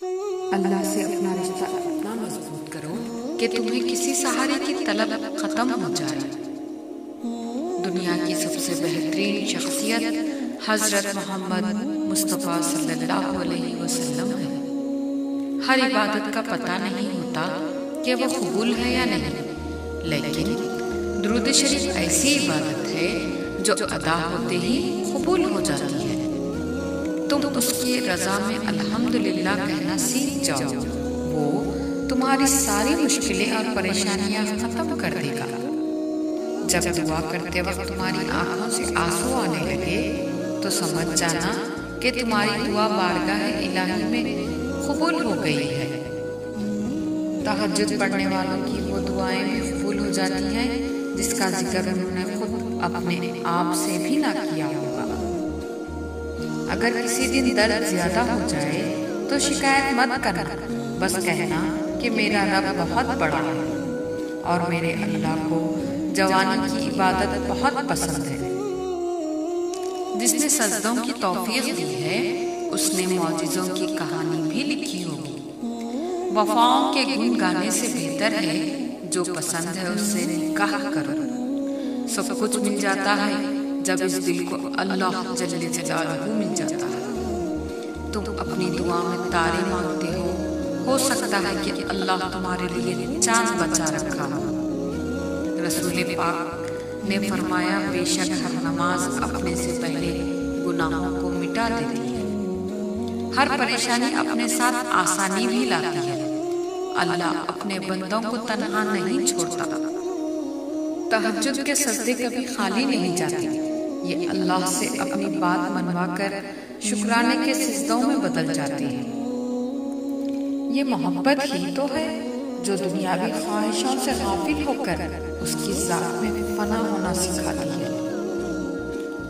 अल्लाह से अपना रिश्ता इतना मज़बूत करो कि तुम्हें किसी सहारे की तलब खत्म हो जाए। दुनिया की सबसे बेहतरीन शख्सियत हज़रत मोहम्मद मुस्तफ़ा सल्लल्लाहु अलैहि वसल्लम है। हर इबादत का पता नहीं होता कि वह कबूल है या नहीं, लेकिन द्रुद शरीफ ऐसी इबादत है जो अदा होते ही कबूल हो जाती है। तुम उसकी रजा में अल्हम्दुलिल्लाह कहना सीख जाओ। वो तुम्हारी सारी मुश्किलें और परेशानियाँ खत्म कर देगा। जब दुआ करते वक्त तुम्हारी आँखों से आँसू आने लगे तो समझ जाना कि तुम्हारी दुआ बारगाह इलाही में कबूल हो गई है। तहज्जुद पढ़ने वालों की वो दुआएँ भी कबूल हो जाती हैं, जिसका ज़िक्र उन्होंने खुद अपने आप से भी ना किया होगा अगर किसी दिन दर्द ज़्यादा हो जाए तो शिकायत मत करना। बस कहना कि मेरा रब बहुत बड़ा है और मेरे अल्लाह को जवानी की इबादत बहुत पसंद है। जिसने सजदों की तौफीक दी है, उसने मौजिज़ों की कहानी भी लिखी होगी। वफाओं के गुन गाने से बेहतर है जो पसंद है उससे निकाह करो। सब कुछ मिल जाता है। जब इस दिल को अल्लाह जल्ले जलालहू मिल जाता है, तुम अपनी दुआ में तारे मांगते हो। हो सकता है कि अल्लाह तुम्हारे लिए चाँद बचा रखा हो। रसूल पाक ने फरमाया, बेशक हर नमाज़ अपने से पहले गुनाहों को मिटा देती है। हर परेशानी अपने साथ आसानी भी लाती है। अल्लाह अपने बंदों को तनहा नहीं छोड़ता। तहज्जुद के सजदे कभी खाली नहीं जाती। ये अल्लाह से अपनी बात मनवा कर शुक्राने के सिजदों में बदल जाती है। ये मोहब्बत ही तो है जो दुनियावी ख्वाहिशों से गाफिल होकर उसकी जात में फना होना सिखाती है।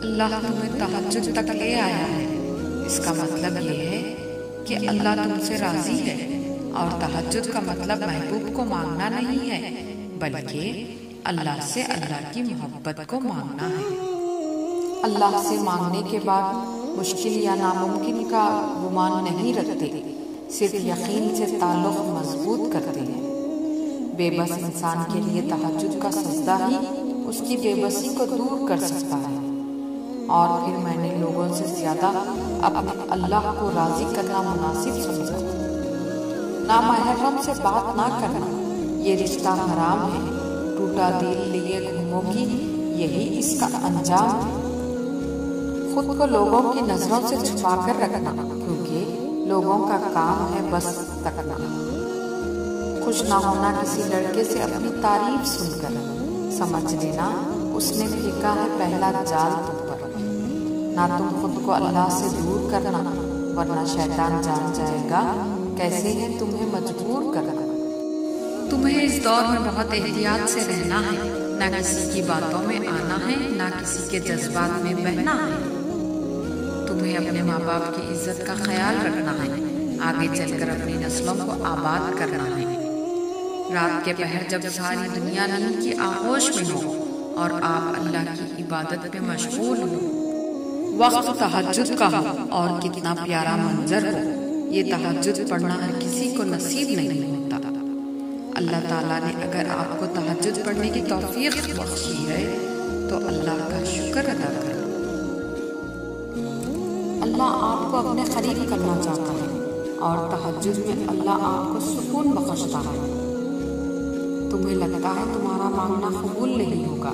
अल्लाह तुम्हें तहज्जुद तक ले आया है। इसका मतलब ये है कि अल्लाह तुमसे राज़ी है और तहज्जुद का मतलब महबूब को मांगना नहीं है, बल्कि अल्लाह से अल्लाह की मोहब्बत को मांगना है। अल्लाह से मांगने के बाद मुश्किल या नामुमकिन का गुमान नहीं रखते, सिर्फ़ यकीन से ताल्लुक मज़बूत करते हैं। बेबस इंसान के लिए तहजुद का सजदा ही उसकी बेबसी को दूर कर सकता है। और फिर मैंने लोगों से ज़्यादा अपने अल्लाह को राज़ी करना मुनासिब समझा। नामहरम से बात ना करना, ये रिश्ता हराम है। टूटा दिल लिए घूमोगी यही इसका अंजाम है। खुद को लोगों की नज़रों से छुपा कर रखना, क्योंकि लोगों का काम है बस तकना खुश ना होना किसी लड़के से अपनी तारीफ़ सुनकर, समझ लेना उसने फेंका है पहला जाल तुम पर। ना तुम खुद को अल्लाह से दूर करना, वरना शैतान जान जाएगा कैसे है तुम्हें मजबूर करना। तुम्हें इस दौर में बहुत एहतियात से रहना है, ना किसी की बातों में आना है, ना किसी के जज्बात में बहना है। तुम्हें अपने माँ बाप की इज़्ज़त का ख्याल रखना है। आगे चलकर अपनी नस्लों को आबाद करना है। रात के पहर जब सारी दुनिया नींद की आगोश में हो और आप अल्लाह की इबादत में मशगूल हो, वक्त तहजुद का हो और कितना प्यारा मंजर हो, ये तहजुद पढ़ना हर किसी को नसीब नहीं होता। अल्लाह ताला ने अगर आपको तहजुद पढ़ने की तौफीक बख्शी है तो अल्लाह का शुक्र अदा करो। अल्लाह आपको अपने करीब करना चाहता है और तहजद में अल्लाह आपको सुकून बख्शता है। तुम्हें लगता है तुम्हारा मांगना कबूल नहीं होगा?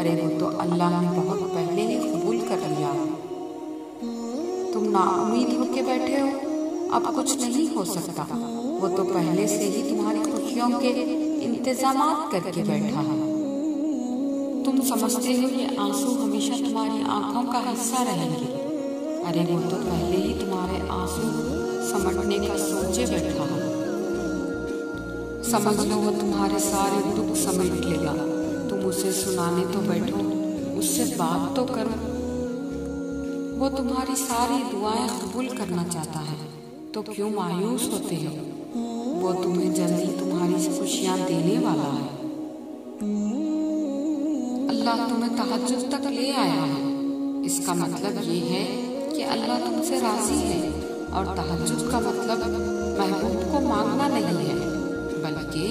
अरे वो तो अल्लाह ने बहुत पहले ही कबूल कर लिया तुम नाउमीद होके बैठे हो? अब कुछ नहीं हो सकता। वो तो पहले से ही तुम्हारी खुशियों के इंतज़ाम करके बैठा है। तुम समझते हो ये आँसू हमेशा तुम्हारी आँखों का हिस्सा रहेंगे। अरे वो तो पहले ही तुम्हारे आँसू समटने का सोचे बैठा है। समझ लो वो तुम्हारे सारे दुख समेट लेगा। तुम उसे सुनाने तो बैठो, उससे बात तो करो। वो तुम्हारी सारी दुआएँ कबूल करना चाहता है तो क्यों मायूस होते हो? वो तुम्हें जल्दी तुम्हारी खुशियाँ देने वाला है। अल्लाह तुम्हें तहज्जुद तक ले आया है। इसका मतलब ये है कि अल्लाह तुमसे राज़ी है और तहजुद का मतलब महबूब को मांगना नहीं है, बल्कि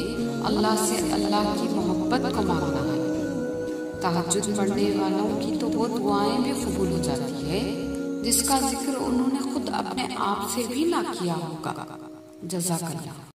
अल्लाह से अल्लाह की मोहब्बत को मांगना है। तहजुद पढ़ने वालों की तो वो दुआएँ भी कबूल हो जाती है, जिसका ज़िक्र उन्होंने खुद अपने आप से भी ना किया होगा। जजाकल्ला